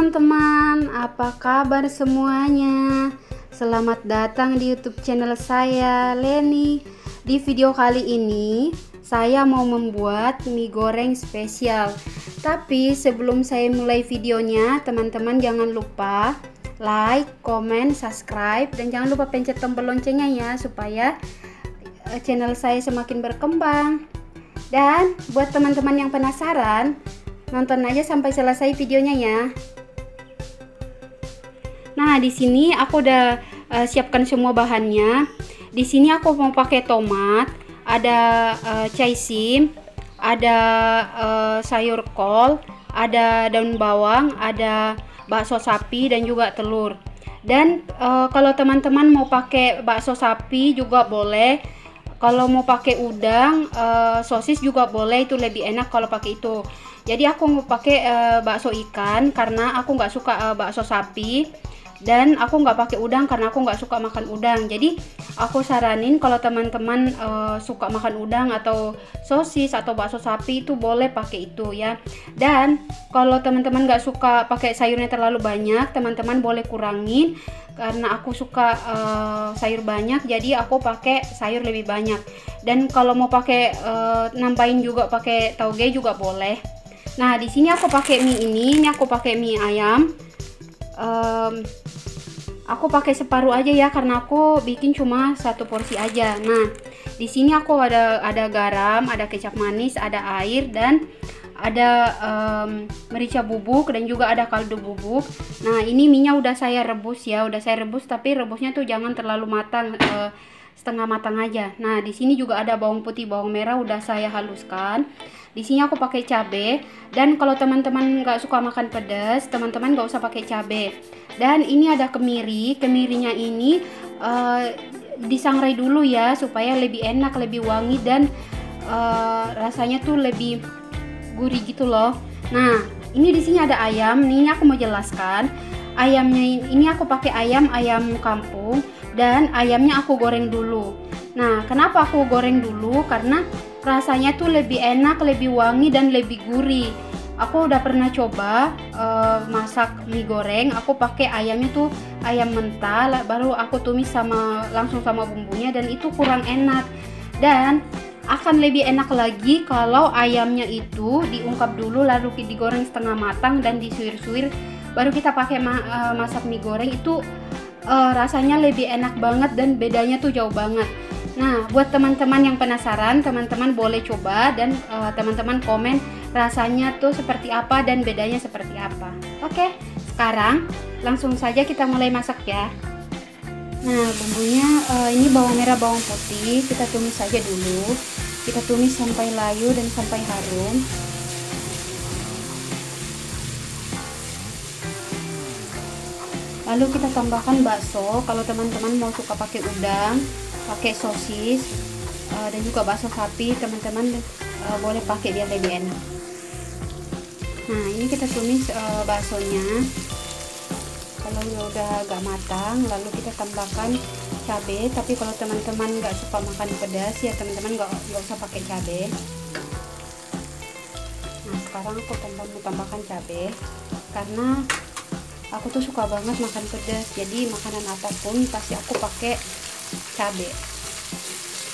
teman-teman, apa kabar semuanya? Selamat datang di YouTube channel saya, Leni. Di video kali ini, saya mau membuat mie goreng spesial. Tapi sebelum saya mulai videonya, teman-teman jangan lupa like, comment, subscribe, dan jangan lupa pencet tombol loncengnya ya supaya eh, channel saya semakin berkembang. Dan buat teman-teman yang penasaran, Nonton aja sampai selesai videonya ya. Nah, di sini aku udah uh, siapkan semua bahannya. Di sini aku mau pakai tomat, ada uh, cai sim, ada uh, sayur kol, ada daun bawang, ada bakso sapi dan juga telur. Dan uh, kalau teman-teman mau pakai bakso sapi juga boleh. Kalau mau pakai udang, uh, sosis juga boleh. Itu lebih enak kalau pakai itu jadi aku mau pakai uh, bakso ikan karena aku nggak suka uh, bakso sapi dan aku nggak pakai udang karena aku nggak suka makan udang jadi aku saranin kalau teman-teman uh, suka makan udang atau sosis atau bakso sapi itu boleh pakai itu ya dan kalau teman-teman nggak suka pakai sayurnya terlalu banyak teman-teman boleh kurangin karena aku suka uh, sayur banyak jadi aku pakai sayur lebih banyak dan kalau mau pakai uh, nambahin juga pakai tauge juga boleh Nah, di sini aku pakai mie ini. Ini aku pakai mie ayam. Um, aku pakai separuh aja ya karena aku bikin cuma satu porsi aja. Nah, di sini aku ada ada garam, ada kecap manis, ada air dan ada um, merica bubuk dan juga ada kaldu bubuk. Nah, ini minyak udah saya rebus ya, udah saya rebus tapi rebusnya tuh jangan terlalu matang. Uh, setengah matang aja. Nah, di sini juga ada bawang putih, bawang merah udah saya haluskan. Di sini aku pakai cabai dan kalau teman-teman nggak suka makan pedas, teman-teman nggak usah pakai cabai. Dan ini ada kemiri, kemirinya ini uh, disangrai dulu ya supaya lebih enak, lebih wangi dan uh, rasanya tuh lebih gurih gitu loh. Nah, ini di sini ada ayam. Ini aku mau jelaskan. Ayamnya ini aku pakai ayam ayam kampung dan ayamnya aku goreng dulu. Nah, kenapa aku goreng dulu? Karena rasanya tuh lebih enak, lebih wangi dan lebih gurih. Aku udah pernah coba uh, masak mie goreng. Aku pakai ayamnya tuh ayam mentah, baru aku tumis sama langsung sama bumbunya dan itu kurang enak. Dan akan lebih enak lagi kalau ayamnya itu diungkap dulu lalu digoreng setengah matang dan disuir-suir baru kita pakai ma uh, masak mie goreng itu uh, rasanya lebih enak banget dan bedanya tuh jauh banget. Nah, buat teman-teman yang penasaran, teman-teman boleh coba dan uh, teman-teman komen rasanya tuh seperti apa dan bedanya seperti apa. Oke, sekarang langsung saja kita mulai masak ya. Nah, bumbunya uh, ini bawang merah, bawang putih, kita tumis saja dulu. Kita tumis sampai layu dan sampai harum. lalu kita tambahkan bakso kalau teman-teman mau suka pakai udang pakai sosis uh, dan juga bakso sapi teman-teman uh, boleh pakai biar lebih enak. Nah ini kita tumis uh, baksonya. Kalau udah agak matang lalu kita tambahkan cabai tapi kalau teman-teman nggak suka makan pedas ya teman-teman nggak nggak usah pakai cabai nah sekarang aku tambah tambahkan cabai karena aku tuh suka banget makan pedas jadi makanan apa pun pasti aku pakai cabai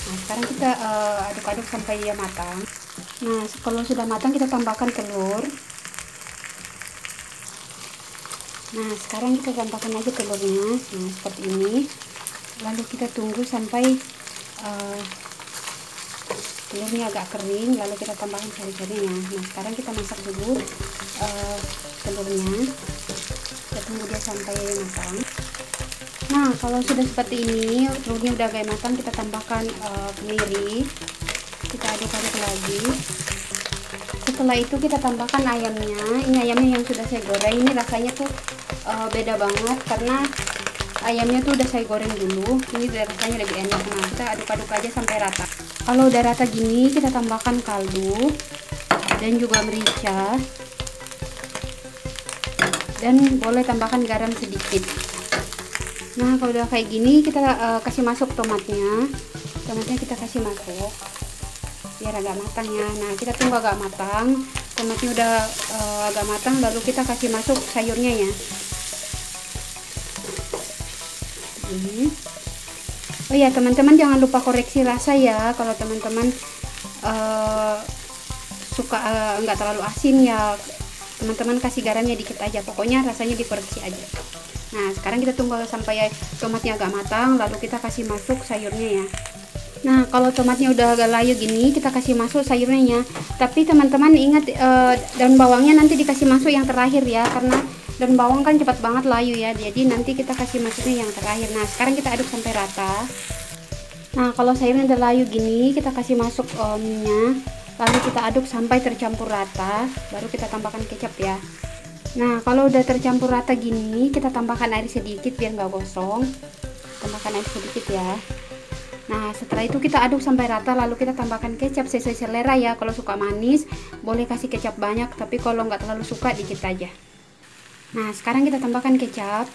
nah sekarang kita uh, aduk-aduk sampai dia matang. Nah kalau sudah matang kita tambahkan telur. Nah sekarang kita tambahkan aja telurnya. Nah seperti ini. Lalu kita tunggu sampai uh, telurnya agak kering lalu kita tambahkan cari-carinya nah sekarang kita masak dulu uh, telurnya. Kita tunggu dia sampai matang nah kalau sudah seperti ini telurnya udah kayak matang kita tambahkan uh, kemiri kita aduk-aduk lagi. Setelah itu kita tambahkan ayamnya. Ini ayamnya yang sudah saya goreng. Ini rasanya tuh uh, beda banget karena ayamnya tuh udah saya goreng dulu. Ini rasanya lebih enak. Nah kita aduk-aduk aja sampai rata. Kalau udah rata gini kita tambahkan kaldu dan juga merica. Dan boleh tambahkan garam sedikit nah kalau udah kayak gini kita uh, kasih masuk tomatnya. Tomatnya kita kasih masuk biar agak matang ya. Nah kita tunggu agak matang. Tomatnya udah uh, agak matang lalu kita kasih masuk sayurnya ya. Ini oh ya teman-teman jangan lupa koreksi rasa ya. Kalau teman-teman uh, suka uh, terlalu asin ya teman-teman kasih garamnya dikit aja. Pokoknya rasanya dikoreksi aja nah sekarang kita tunggu sampai tomatnya agak matang lalu kita kasih masuk sayurnya ya. Nah kalau tomatnya udah agak layu gini kita kasih masuk sayurnya ya. Tapi teman-teman ingat uh, daun bawangnya nanti dikasih masuk yang terakhir ya karena daun bawang kan cepat banget layu ya. Jadi nanti kita kasih masuknya yang terakhir. Nah sekarang kita aduk sampai rata. Nah kalau sayurnya udah layu gini kita kasih masuk uh, minyak. Lalu kita aduk sampai tercampur rata baru kita tambahkan kecap ya nah kalau udah tercampur rata gini kita tambahkan air sedikit biar nggak gosong. Tambahkan air sedikit ya. Nah setelah itu kita aduk sampai rata lalu kita tambahkan kecap sesuai selera ya. Kalau suka manis boleh kasih kecap banyak tapi kalau nggak terlalu suka dikit aja. Nah sekarang kita tambahkan kecap.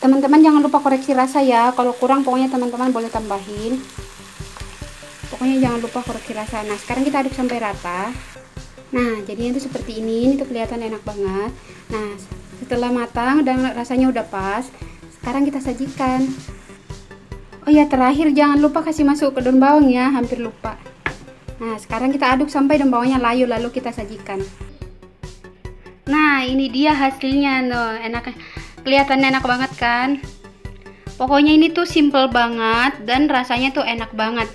Teman-teman jangan lupa koreksi rasa ya. Kalau kurang pokoknya teman-teman boleh tambahin. Pokoknya jangan lupa koreksi rasa. Nah sekarang kita aduk sampai rata nah jadinya itu seperti ini ini tuh kelihatan enak banget. Nah setelah matang dan rasanya udah pas sekarang kita sajikan. Oh ya terakhir jangan lupa kasih masuk ke daun bawang ya hampir lupa. Nah sekarang kita aduk sampai daun bawangnya layu lalu kita sajikan. Nah ini dia hasilnya no enak kelihatan enak banget kan? Pokoknya ini tuh simple banget dan rasanya tuh enak banget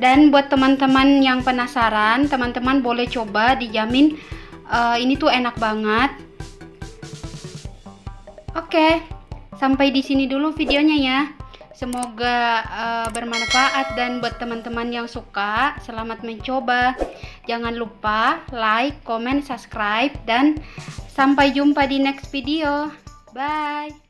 dan buat teman-teman yang penasaran teman-teman boleh coba dijamin uh, ini tuh enak banget oke sampai di sini dulu videonya ya Semoga uh, bermanfaat dan buat teman-teman yang suka, selamat mencoba. Jangan lupa like, comment, subscribe dan sampai jumpa di next video. Bye.